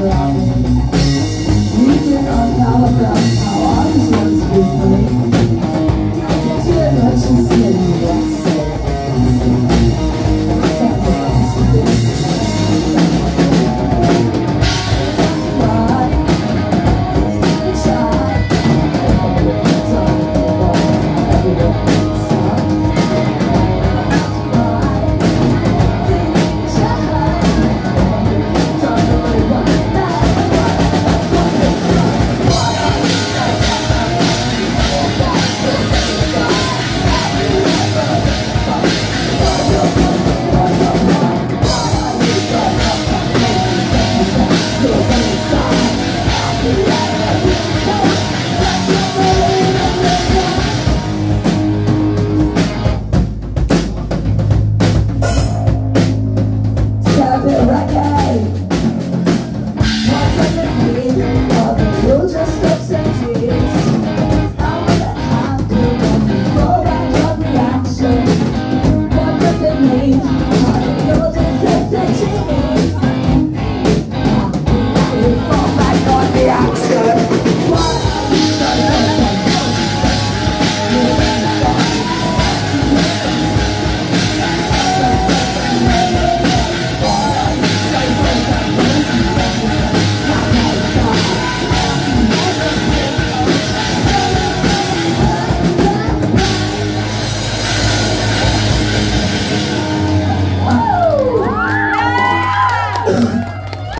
love